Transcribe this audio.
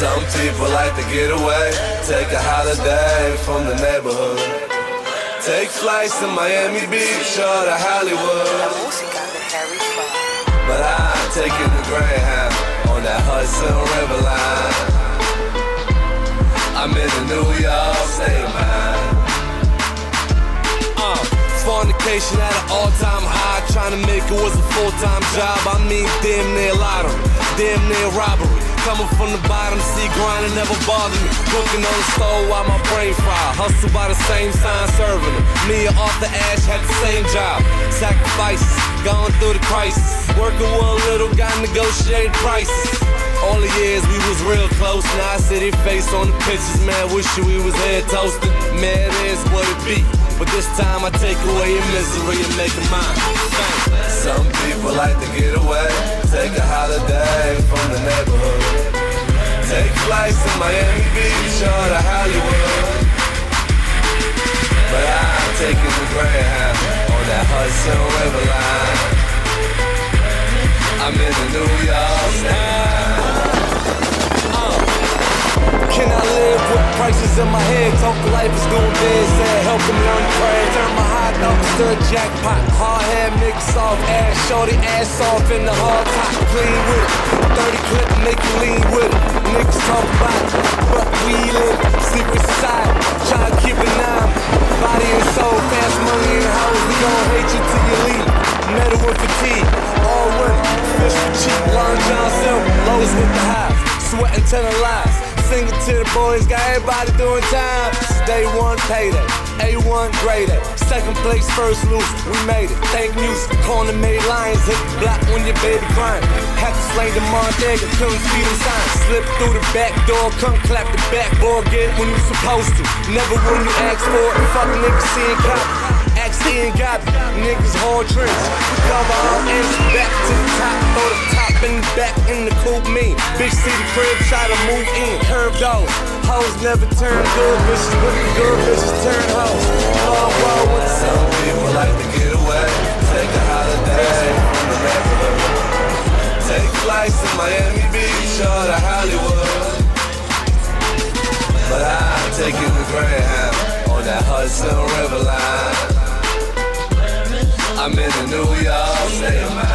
Some people like to get away, take a holiday from the neighborhood. Take flights to Miami Beach or to Hollywood. But I take it to Greyhound on that Hudson River line. Fornication at an all-time high. Trying to make it was a full-time job. I mean, damn near lottery, damn near robbery. Coming from the bottom, see grinding never bothered me. Cooking on the stove while my brain fried. Hustle by the same sign, serving them. Me and Arthur Ashe had the same job. Sacrifices, going through the crisis. Working with a little guy, negotiated prices. All the years we was real close. Now I see their face on the pictures, man. Wish you we was head toasting. Man, it is what it be. But this time I take away your misery and make it mine. Some people like to get away, take a holiday from the neighborhood. Take flights to Miami Beach or to Hollywood. But I take it to Greyhound on that Hudson River line. Prices in my head? Talk life is doing bad, said help them learn pray. Turn my hot to a jackpot. Hard head mix off, ass shorty, ass off in the hard top. Clean with it. 30 clip, make you lean with it. Niggas talk about but we live secret society. Try to keep it nine. Body and soul, fast money and hoes. We gon' hate you till you leave. Metal with fatigue, all running. Fish cheap, Long John Silver, lows with the highs. Sweating telling lies. Singing to the boys, got everybody doing time. Day one payday, A1 grade A. Second place, first loose, we made it. Thank music, corner made lions hit the block when your baby crying. Had to slay the Montega, couldn't see them signs. Slip through the back door, come clap the backboard, get it when you supposed to. Never when you ask for it, fuck niggas seeing cop. Ain't got niggas hard. We cover all ends back to the top, throw the top the back in the coupe me. Big city crib, try to move in, curve those. Hoes never turn good bitches, the good bitches turn hoes. With some people like to get away, take a holiday the. Take flights to Miami Beach or to Hollywood. But I take it to Greyhound on that Hudson River line. I'm in the New York mind.